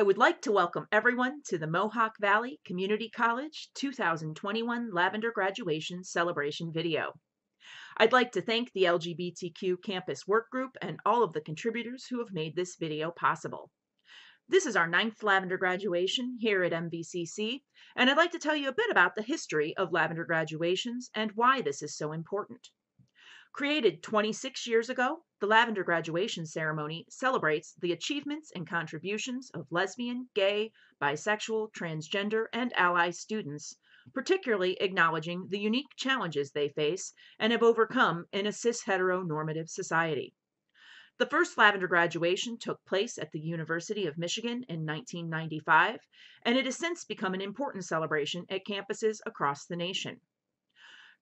I would like to welcome everyone to the Mohawk Valley Community College 2021 Lavender Graduation Celebration video. I'd like to thank the LGBTQ Campus Work Group and all of the contributors who have made this video possible. This is our ninth Lavender graduation here at MVCC, and I'd like to tell you a bit about the history of Lavender graduations and why this is so important. Created 26 years ago, the Lavender graduation ceremony celebrates the achievements and contributions of lesbian, gay, bisexual, transgender, and ally students, particularly acknowledging the unique challenges they face and have overcome in a cis heteronormative society. The first Lavender graduation took place at the University of Michigan in 1995, and it has since become an important celebration at campuses across the nation.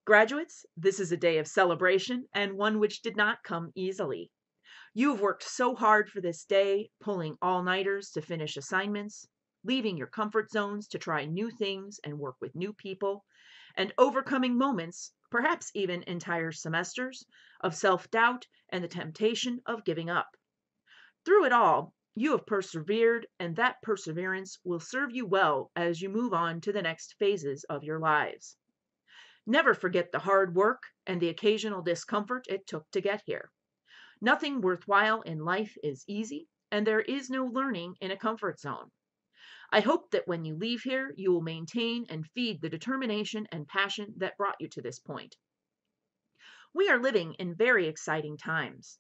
Graduates, this is a day of celebration and one which did not come easily. You have worked so hard for this day, pulling all nighters to finish assignments, leaving your comfort zones to try new things and work with new people, and overcoming moments, perhaps even entire semesters, of self doubt and the temptation of giving up. Through it all, you have persevered, and that perseverance will serve you well as you move on to the next phases of your lives. Never forget the hard work and the occasional discomfort it took to get here. Nothing worthwhile in life is easy, and there is no learning in a comfort zone. I hope that when you leave here, you will maintain and feed the determination and passion that brought you to this point. We are living in very exciting times.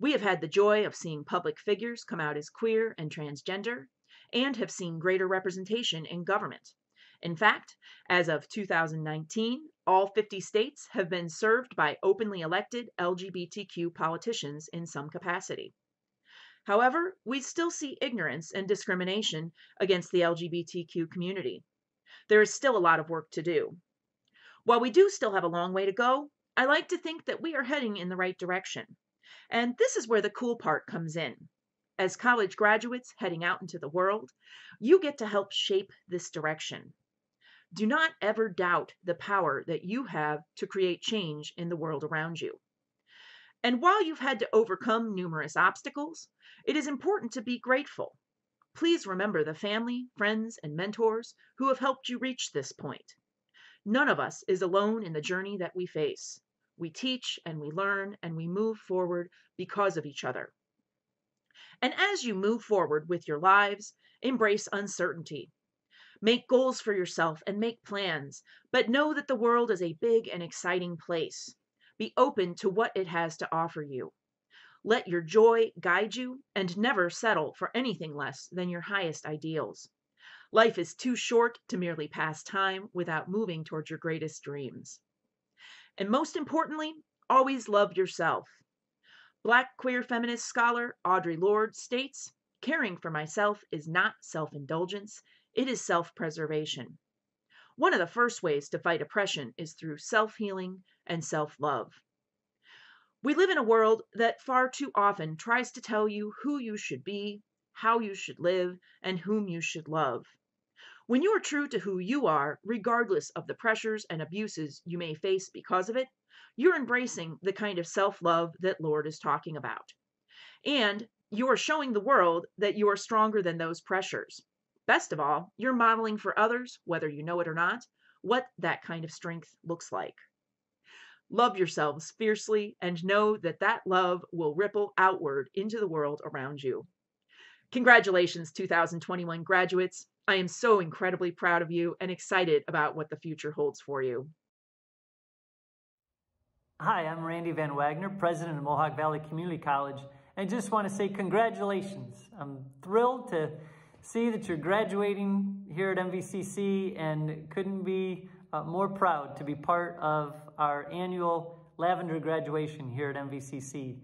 We have had the joy of seeing public figures come out as queer and transgender, and have seen greater representation in government. In fact, as of 2019, all 50 states have been served by openly elected LGBTQ politicians in some capacity. However, we still see ignorance and discrimination against the LGBTQ community. There is still a lot of work to do. While we do still have a long way to go, I like to think that we are heading in the right direction. And this is where the cool part comes in. As college graduates heading out into the world, you get to help shape this direction. Do not ever doubt the power that you have to create change in the world around you. And while you've had to overcome numerous obstacles, it is important to be grateful. Please remember the family, friends, and mentors who have helped you reach this point. None of us is alone in the journey that we face. We teach and we learn and we move forward because of each other. And as you move forward with your lives, embrace uncertainty. Make goals for yourself and make plans, but know that the world is a big and exciting place. Be open to what it has to offer you. Let your joy guide you and never settle for anything less than your highest ideals. Life is too short to merely pass time without moving towards your greatest dreams. And most importantly, always love yourself. Black queer feminist scholar Audre Lorde states, caring for myself is not self indulgence, it is self preservation. One of the first ways to fight oppression is through self healing and self love. We live in a world that far too often tries to tell you who you should be, how you should live, and whom you should love. When you are true to who you are, regardless of the pressures and abuses you may face because of it, you're embracing the kind of self love that Lorde is talking about. And you are showing the world that you are stronger than those pressures. Best of all, you're modeling for others, whether you know it or not, what that kind of strength looks like. Love yourselves fiercely and know that that love will ripple outward into the world around you. Congratulations, 2021 graduates. I am so incredibly proud of you and excited about what the future holds for you. Hi, I'm Randy VanWagoner, president of Mohawk Valley Community College. I just want to say congratulations. I'm thrilled to see that you're graduating here at MVCC and couldn't be uh, more proud to be part of our annual Lavender graduation here at MVCC.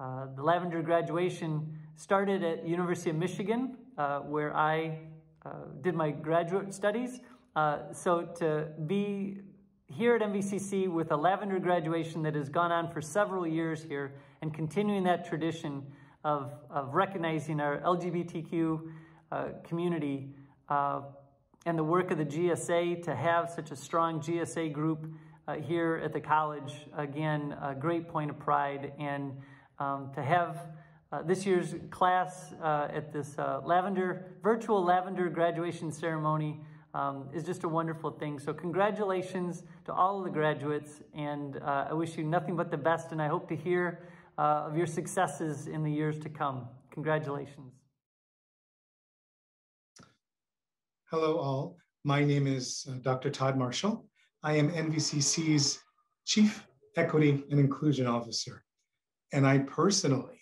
Uh, the Lavender graduation started at University of Michigan, uh, where I uh, did my graduate studies. Uh, so to be here at MVCC with a Lavender graduation that has gone on for several years here and continuing that tradition of, of recognizing our LGBTQ uh, community uh, and the work of the GSA to have such a strong GSA group uh, here at the college. Again, a great point of pride and um, to have uh, this year's class uh, at this uh, lavender virtual lavender graduation ceremony um, is just a wonderful thing. So congratulations to all of the graduates, and I wish you nothing but the best. And I hope to hear of your successes in the years to come. Congratulations. Hello, all. My name is Dr. Todd Marshall. I am MVCC's Chief Equity and Inclusion Officer. And I personally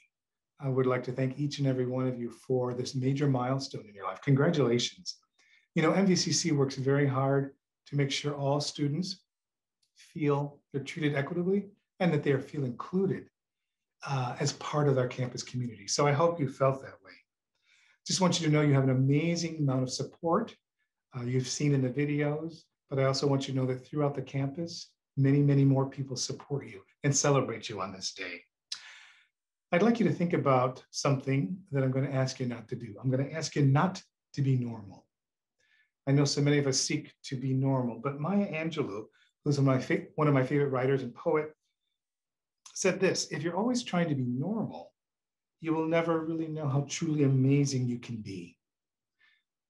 I would like to thank each and every one of you for this major milestone in your life. Congratulations. You know, MVCC works very hard to make sure all students feel they're treated equitably and that they feel included uh, as part of our campus community. So I hope you felt that way. Just want you to know you have an amazing amount of support uh, you've seen in the videos, but I also want you to know that throughout the campus, many, many more people support you and celebrate you on this day. I'd like you to think about something that I'm going to ask you not to do. I'm going to ask you not to be normal. I know so many of us seek to be normal, but Maya Angelou, who's one of my, one of my favorite writers and poet, said this if you're always trying to be normal, you will never really know how truly amazing you can be.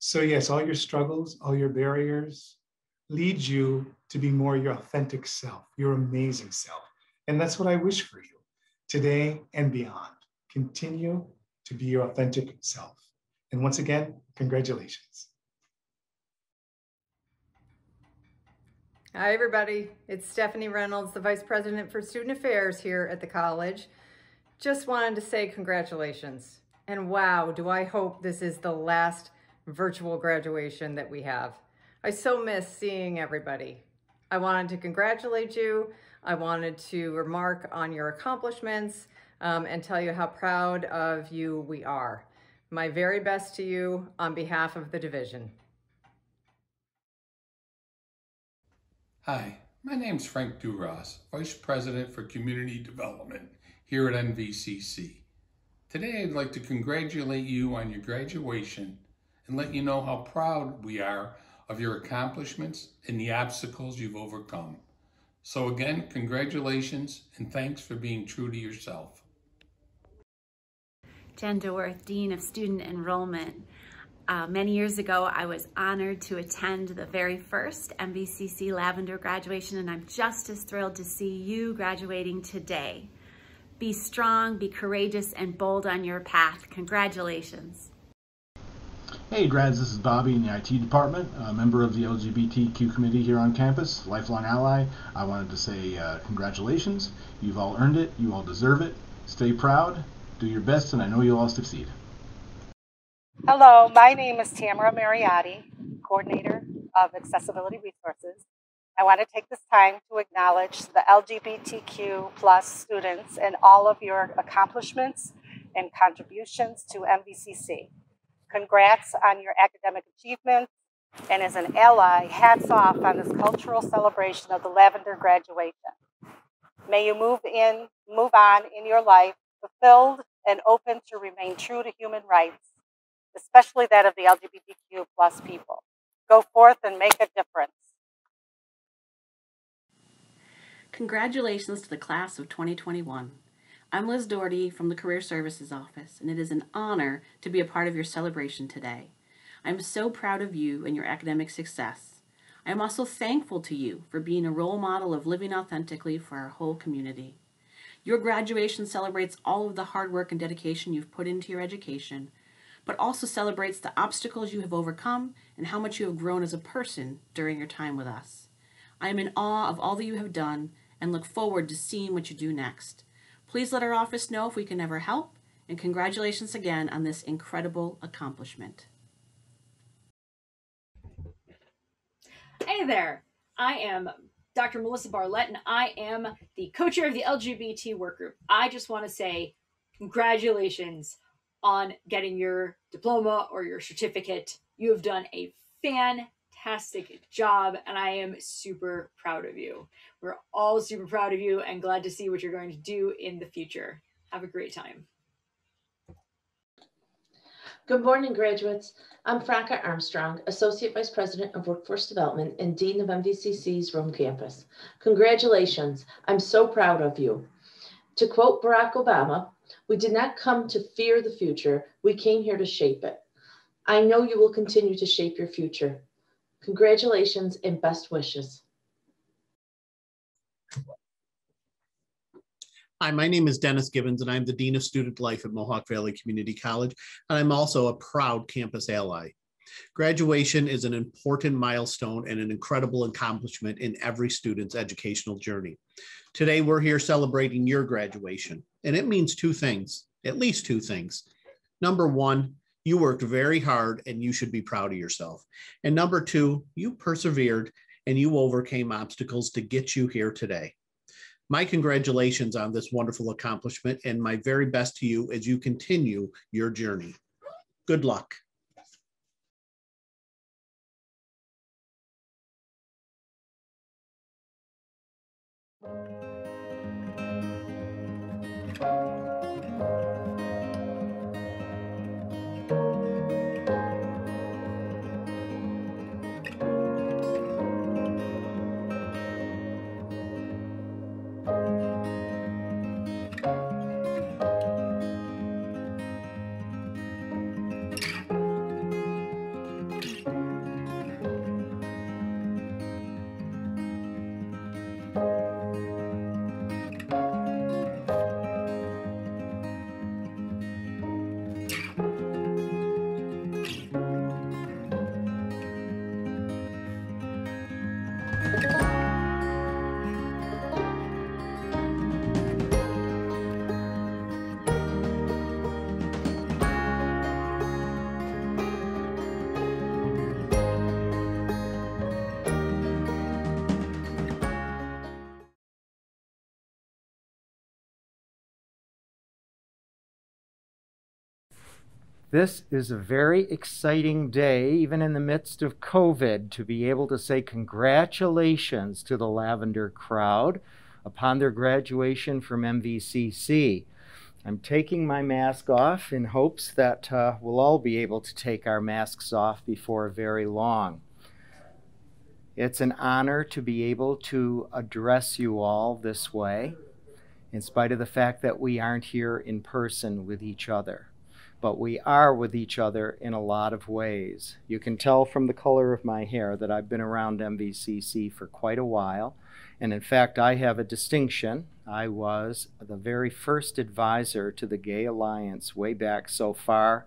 So, yes, all your struggles, all your barriers lead you to be more your authentic self, your amazing self. And that's what I wish for you today and beyond. Continue to be your authentic self. And once again, congratulations. Hi, everybody. It's Stephanie Reynolds, the Vice President for Student Affairs here at the college. Just wanted to say congratulations. And wow, do I hope this is the last virtual graduation that we have. I so miss seeing everybody. I wanted to congratulate you I wanted to remark on your accomplishments um, and tell you how proud of you we are. My very best to you on behalf of the division. Hi, my name is Frank Duras, Vice President for Community Development here at MVCC. Today I'd like to congratulate you on your graduation and let you know how proud we are of your accomplishments and the obstacles you've overcome. So again, congratulations and thanks for being true to yourself. Jen DeWorth, Dean of Student Enrollment. Uh, many years ago, I was honored to attend the very first MVCC Lavender graduation, and I'm just as thrilled to see you graduating today. Be strong, be courageous, and bold on your path. Congratulations. Hey grads, this is Bobby in the IT department, a member of the LGBTQ committee here on campus, lifelong ally. I wanted to say uh, congratulations. You've all earned it. You all deserve it. Stay proud. Do your best, and I know you'll all succeed. Hello, my name is Tamara Mariotti, Coordinator of Accessibility Resources. I want to take this time to acknowledge the LGBTQ plus students and all of your accomplishments and contributions to MVCC. Congrats on your academic achievements. And as an ally, hats off on this cultural celebration of the Lavender graduation. May you move in, move on in your life, fulfilled and open to remain true to human rights, especially that of the LGBTQ plus people. Go forth and make a difference. Congratulations to the class of 2021. I'm Liz Doherty from the Career Services Office, and it is an honor to be a part of your celebration today. I'm so proud of you and your academic success. I am also thankful to you for being a role model of living authentically for our whole community. Your graduation celebrates all of the hard work and dedication you've put into your education, but also celebrates the obstacles you have overcome and how much you have grown as a person during your time with us. I am in awe of all that you have done and look forward to seeing what you do next. Please let our office know if we can ever help, and congratulations again on this incredible accomplishment. Hey there, I am Dr. Melissa Barlett, and I am the co-chair of the LGBT work group. I just want to say congratulations on getting your diploma or your certificate. You have done a fan fantastic job, and I am super proud of you. We're all super proud of you and glad to see what you're going to do in the future. Have a great time. Good morning, graduates. I'm Franca Armstrong, Associate Vice President of Workforce Development and Dean of MVCC's Rome campus. Congratulations. I'm so proud of you. To quote Barack Obama, We did not come to fear the future. We came here to shape it. I know you will continue to shape your future. Congratulations and best wishes. Hi, my name is Dennis Gibbons, and I'm the Dean of Student Life at Mohawk Valley Community College, and I'm also a proud campus ally. Graduation is an important milestone and an incredible accomplishment in every student's educational journey. Today, we're here celebrating your graduation, and it means two things, at least two things. Number one, you worked very hard and you should be proud of yourself. And number two, you persevered and you overcame obstacles to get you here today. My congratulations on this wonderful accomplishment and my very best to you as you continue your journey. Good luck. This is a very exciting day, even in the midst of COVID, to be able to say congratulations to the Lavender crowd upon their graduation from MVCC. I'm taking my mask off in hopes that uh, we'll all be able to take our masks off before very long. It's an honor to be able to address you all this way, in spite of the fact that we aren't here in person with each other but we are with each other in a lot of ways. You can tell from the color of my hair that I've been around MVCC for quite a while. And in fact, I have a distinction. I was the very first advisor to the Gay Alliance way back so far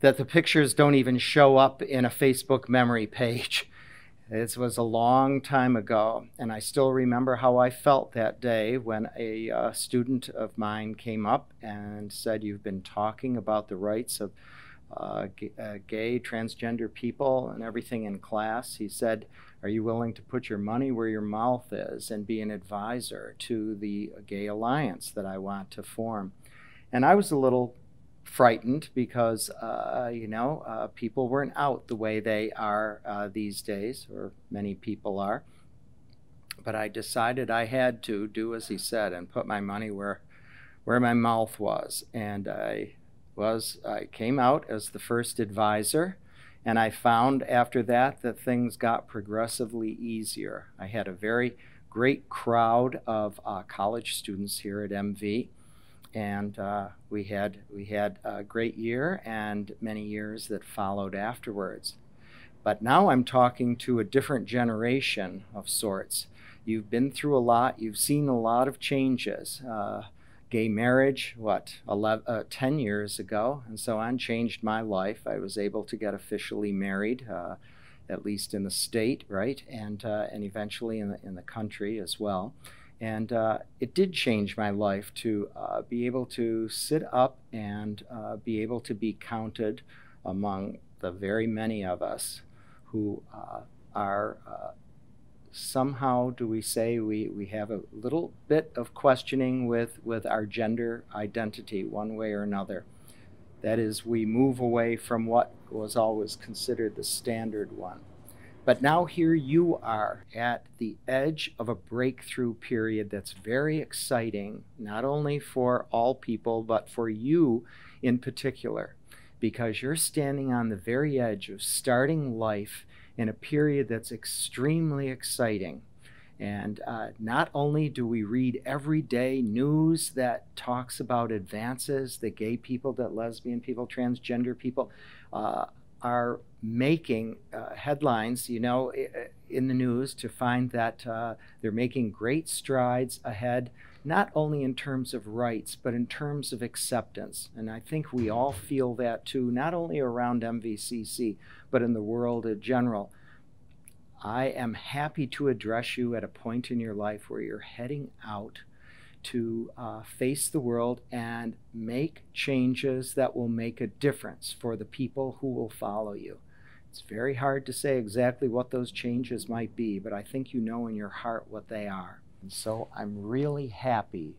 that the pictures don't even show up in a Facebook memory page. This was a long time ago, and I still remember how I felt that day when a uh, student of mine came up and said, You've been talking about the rights of uh, g- uh, gay, transgender people and everything in class. He said, Are you willing to put your money where your mouth is and be an advisor to the Gay Alliance that I want to form? And I was a little frightened because uh, you know uh, people weren't out the way they are uh, these days, or many people are. But I decided I had to do as he said and put my money where where my mouth was, and I was I came out as the first advisor. And I found after that that things got progressively easier. I had a very great crowd of uh, college students here at MV and uh, we had we had a great year and many years that followed afterwards. But now I'm talking to a different generation of sorts. You've been through a lot. You've seen a lot of changes. Uh, gay marriage, what, 11, uh, 10 years ago, and so on, changed my life. I was able to get officially married, uh, at least in the state, right, and uh, and eventually in the in the country as well. And uh, it did change my life to uh, be able to sit up and uh, be able to be counted among the very many of us who uh, are uh, somehow, do we say, we, we have a little bit of questioning with, with our gender identity one way or another. That is, we move away from what was always considered the standard one. But now here you are at the edge of a breakthrough period that's very exciting, not only for all people, but for you in particular, because you're standing on the very edge of starting life in a period that's extremely exciting. And uh, not only do we read everyday news that talks about advances that gay people, that lesbian people, transgender people uh, are making uh, headlines, you know, in the news to find that uh, they're making great strides ahead, not only in terms of rights, but in terms of acceptance. And I think we all feel that too, not only around MVCC, but in the world in general. I am happy to address you at a point in your life where you're heading out to uh, face the world and make changes that will make a difference for the people who will follow you. It's very hard to say exactly what those changes might be, but I think you know in your heart what they are. And so I'm really happy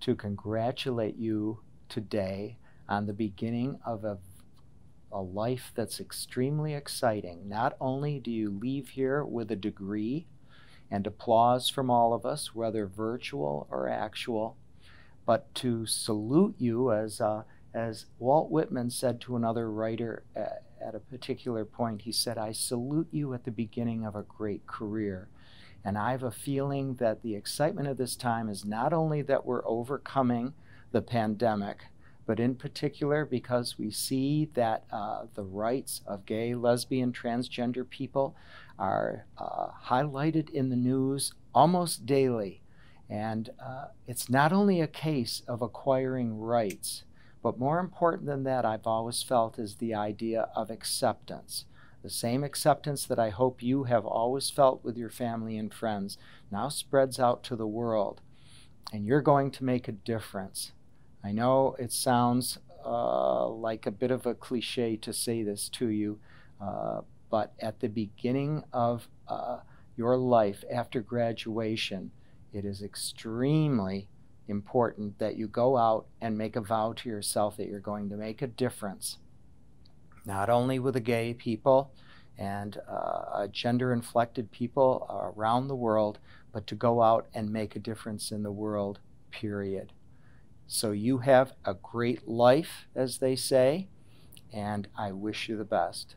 to congratulate you today on the beginning of a a life that's extremely exciting. Not only do you leave here with a degree and applause from all of us, whether virtual or actual, but to salute you as, uh, as Walt Whitman said to another writer at, at a particular point. He said, I salute you at the beginning of a great career. And I have a feeling that the excitement of this time is not only that we're overcoming the pandemic, but in particular because we see that uh, the rights of gay, lesbian, transgender people are uh, highlighted in the news almost daily. And uh, it's not only a case of acquiring rights, but more important than that, I've always felt is the idea of acceptance. The same acceptance that I hope you have always felt with your family and friends now spreads out to the world. And you're going to make a difference. I know it sounds uh, like a bit of a cliche to say this to you, uh, but at the beginning of uh, your life after graduation, it is extremely important that you go out and make a vow to yourself that you're going to make a difference, not only with the gay people and uh, gender inflected people around the world, but to go out and make a difference in the world, period. So you have a great life, as they say, and I wish you the best.